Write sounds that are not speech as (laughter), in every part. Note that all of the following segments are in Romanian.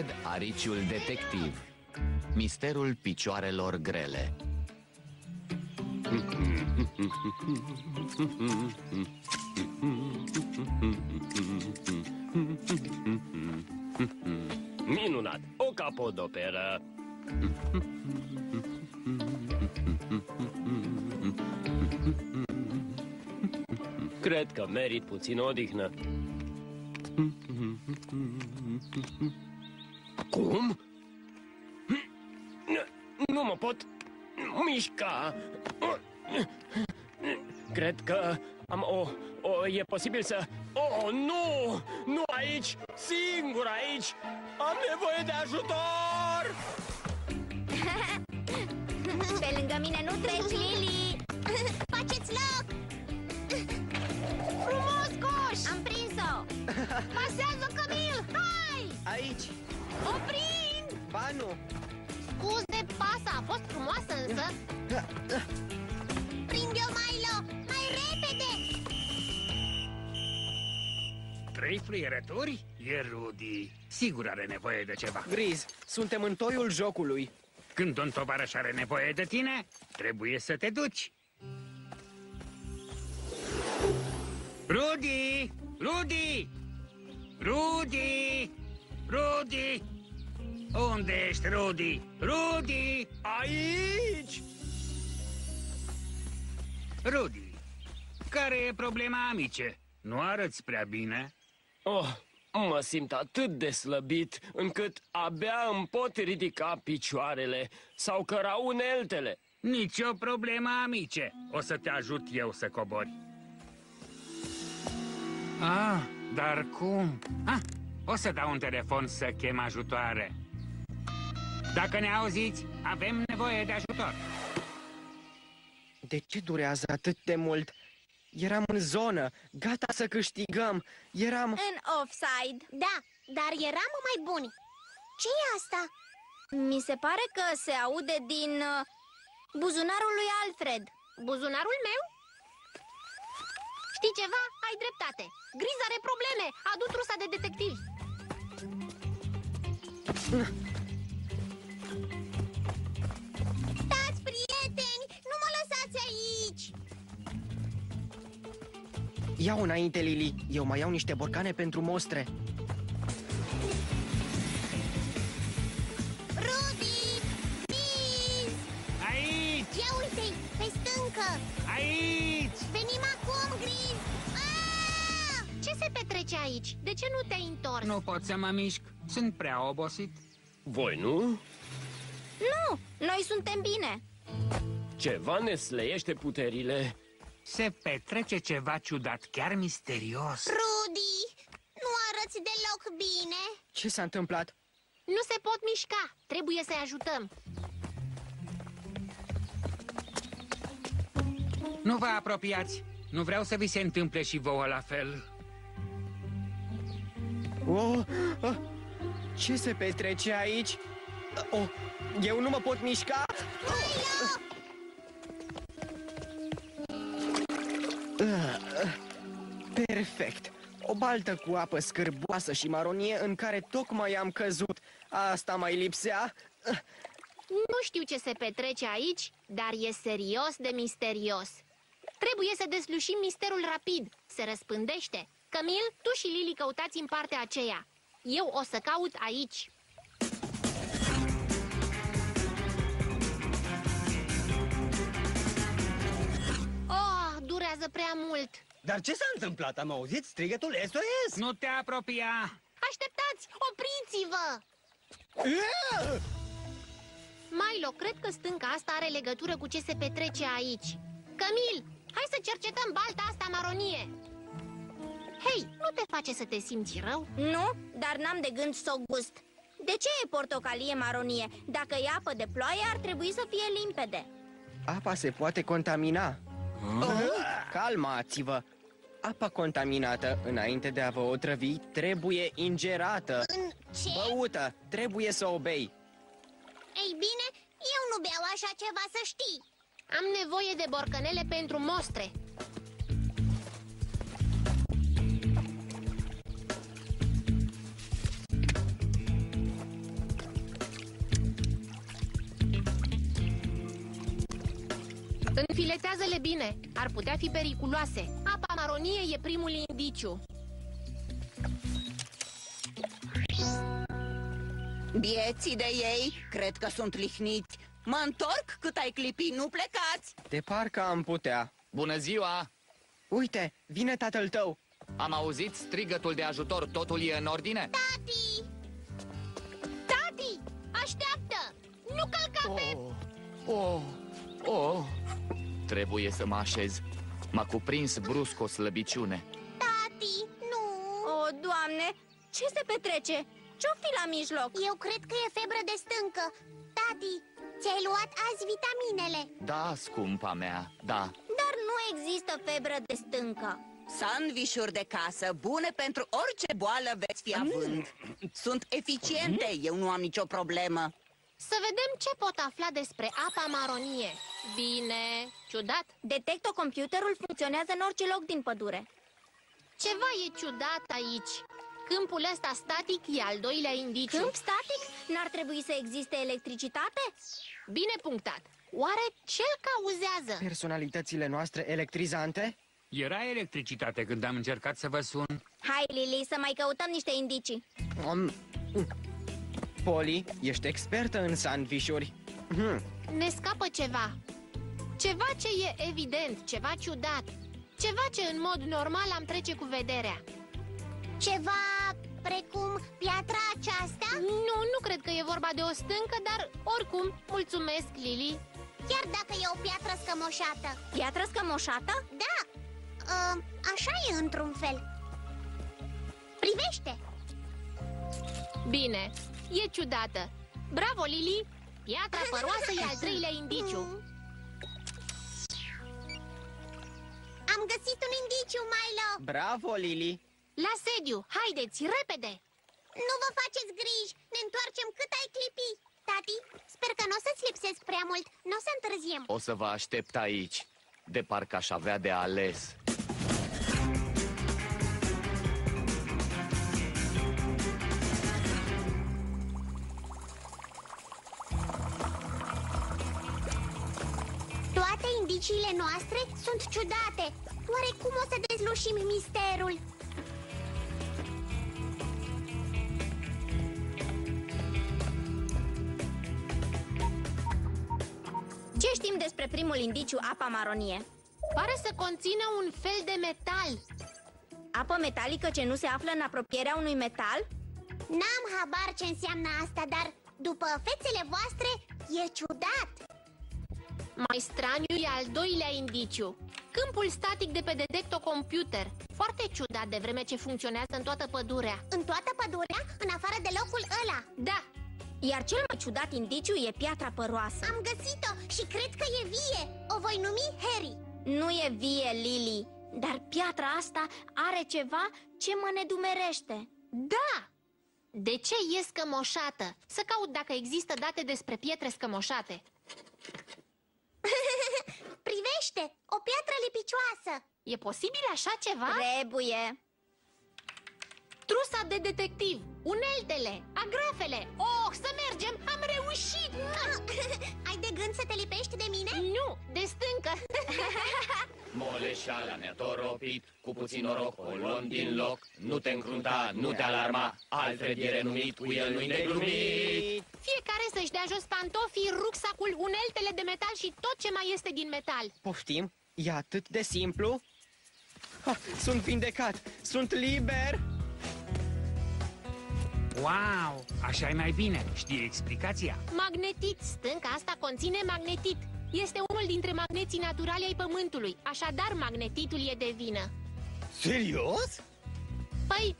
Alfred Ariciul Detectiv Misterul picioarelor grele Minunat! O capodoperă! Cred că merit puțin odihnă. Cum? Nu mă pot mișca. Cred că am o... o e posibil să... Oh, nu! Nu aici! Singur aici! Am nevoie de ajutor! Pe lângă mine nu treci, Lili Faceți loc! Frumos, Goș! Am prins-o! Pasează, Camil! Hai! Aici! O prind! Ba nu! Scuze, pasa a fost frumoasă însă Prinde-o, Milo! Mai repede! Trei fluierături? E Rudy. Sigur are nevoie de ceva. Griz, suntem în toiul jocului. Când un tovarăș are nevoie de tine, trebuie să te duci. Rudy! Rudy! Rudy! Rudy! Unde ești, Rudy? Rudy! Aici! Rudy, care e problema, amice? Nu arăți prea bine? Oh, mă simt atât de slăbit încât abia îmi pot ridica picioarele sau căra uneltele. Nici o problemă, amice. O să te ajut eu să cobori. Ah, dar cum? Ah, o să dau un telefon să chem ajutoare. Dacă ne auziți, avem nevoie de ajutor. De ce durează atât de mult? Eram în zonă, gata să câștigăm. Eram... În offside Da, dar eram mai buni ce e asta? Mi se pare că se aude din uh, buzunarul lui Alfred Buzunarul meu? Știi ceva? Ai dreptate Griz are probleme, a adus trusa de detectiv Iau înainte, Lili. Eu mai iau niște borcane pentru mostre. Rudy! Biz! Aici! Ia uite pe stâncă! Aici! Venim acum, Griz! Ah! Ce se petrece aici? De ce nu te-ai întors? Nu pot să mă mișc. Sunt prea obosit. Voi nu? Nu, noi suntem bine Ceva ne slăiește puterile. Se petrece ceva ciudat, chiar misterios. Rudy, nu arăți deloc bine Ce s-a întâmplat? Nu se pot mișca, trebuie să-i ajutăm Nu vă apropiați. Nu vreau să vi se întâmple și vouă la fel. Oh, ah, ce se petrece aici? Oh, eu nu mă pot mișca? Ah, Perfect. O baltă cu apă scârboasă și maronie în care tocmai am căzut. Asta mai lipsea. Ah, Nu știu ce se petrece aici, dar e serios de misterios Trebuie să deslușim misterul rapid, se răspândește Camil, tu și Lili căutați în partea aceea Eu o să caut aici durează prea mult Dar ce s-a întâmplat? Am auzit strigătul SOS! Nu te apropia! Așteptați, opriți-vă! Milo, cred că stânca asta are legătură cu ce se petrece aici Camil, hai să cercetăm balta asta maronie Hei, nu te face să te simți rău? Nu, dar n-am de gând să o gust De ce e portocalie maronie? Dacă e apă de ploaie, ar trebui să fie limpede Apa se poate contamina. Oh, calmați-vă! Apa contaminată, înainte de a vă otrăvi, trebuie ingerată. În ce? Băută, trebuie să o bei. Ei bine, eu nu beau așa ceva să știi Am nevoie de borcanele pentru mostre Înfiletează-le bine, ar putea fi periculoase Apa maronie e primul indiciu Bieții de ei, cred că sunt lihniți. Mă întorc cât ai clipi, nu plecați! De parcă am putea. Bună ziua! Uite, vine tatăl tău. Am auzit strigătul de ajutor, totul e în ordine? Tati! Tati! Așteaptă! Nu călca pe... Oh, oh, oh. Trebuie să mă așez. M-a cuprins brusc o slăbiciune. Tati, nu! O, Doamne, ce se petrece? Ce-o fi la mijloc? Eu cred că e febră de stâncă Tati, ți-ai luat azi vitaminele Da, scumpa mea, da. Dar nu există febră de stâncă Sandvișuri de casă, bune pentru orice boală veți fi având. Sunt eficiente, eu nu am nicio problemă. Să vedem ce pot afla despre apa maronie Bine, ciudat Detectocomputerul funcționează în orice loc din pădure Ceva e ciudat aici Câmpul ăsta static e al doilea indiciu Câmp static? N-ar trebui să existe electricitate? Bine punctat Oare ce-l cauzează? Personalitățile noastre electrizante? Era electricitate când am încercat să vă sun. Hai, Lili, să mai căutăm niște indicii Um, Poli, ești expertă în sandvișuri. Hmm. Ne scapă ceva Ceva ce e evident, ceva ciudat Ceva ce în mod normal am trece cu vederea Ceva precum piatra aceasta? Nu, nu cred că e vorba de o stâncă, dar oricum, mulțumesc, Lili Chiar dacă e o piatră scămoșată Piatră scămoșată? Da, uh, așa e într-un fel Privește! Bine, e ciudată Bravo, Lili! Piatra păroasă e al treilea indiciu Am găsit un indiciu, Milo Bravo, Lili! La sediu, haideți, repede! Nu vă faceți griji, ne întoarcem cât ai clipi Tati, sper că nu o să-ți lipsesc prea mult, nu o să întârziem O să vă aștept aici. De parcă aș avea de ales. Toate indiciile noastre sunt ciudate Oare cum o să dezlușim misterul? Ce știm despre primul indiciu, apa maronie? Pare să conțină un fel de metal Apă metalică ce nu se află în apropierea unui metal? N-am habar ce înseamnă asta, dar după fețele voastre e ciudat Mai straniu e al doilea indiciu. Câmpul static de pe detectocomputer. Foarte ciudat de vreme ce funcționează în toată pădurea. În toată pădurea, în afară de locul ăla? Da, Iar cel mai ciudat indiciu e piatra păroasă. Am găsit-o și cred că e vie. O voi numi Harry. Nu e vie, Lily Dar piatra asta are ceva ce mă nedumerește. Da! De ce e scămoșată? Să caut dacă există date despre pietre scămoșate (laughs) Privește, o piatră lipicioasă E posibil așa ceva? Trebuie Trusa de detectiv, uneltele, agrafele Oh, să mergem, am reușit! (laughs) Ai de gând să te lipești de mine? Nu, de stâncă (laughs) Moleșala ne-a toropit, cu puțin noroc o luăm din loc. Nu te încrunta, nu te alarma, Alfred e renumit, cu el nu-i de glumit. Fiecare să-și dea jos pantofii, rucsacul, uneltele de metal și tot ce mai este din metal Poftim? E atât de simplu? Ha, sunt vindecat! Sunt liber! Wow, așa e mai bine. Știi explicația? Magnetit, stânca asta conține magnetit Este unul dintre magneții naturali ai Pământului Așadar, magnetitul e de vină Serios? Păi,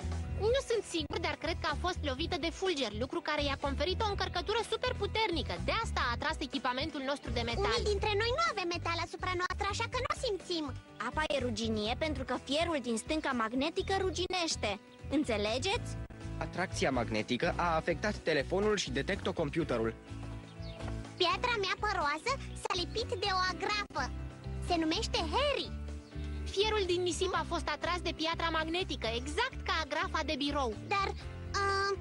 nu sunt sigur, dar cred că a fost lovită de fulger Lucru care i-a conferit o încărcătură super puternică De asta a atras echipamentul nostru de metal. Unii dintre noi nu avem metal asupra noastră, așa că nu o simțim. Apa e ruginie pentru că fierul din stânca magnetică ruginește. Înțelegeți? Atracția magnetică a afectat telefonul și detectocomputerul. Piatra mea păroasă s-a lipit de o agrafă Se numește Harry Fierul din nisip a fost atras de piatra magnetică, exact ca agrafa de birou Dar, uh,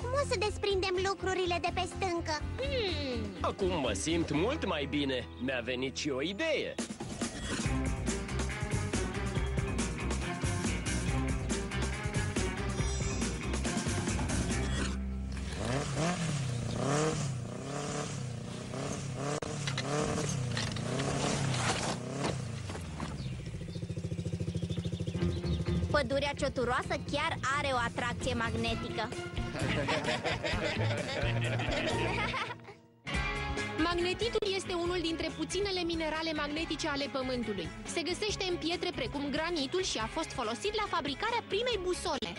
cum o să desprindem lucrurile de pe stâncă? hmm. Acum mă simt mult mai bine. Mi-a venit și o idee. Cioturoasă chiar are o atracție magnetică. (laughs) Magnetitul este unul dintre puținele minerale magnetice ale Pământului. Se găsește în pietre precum granitul și a fost folosit la fabricarea primei busole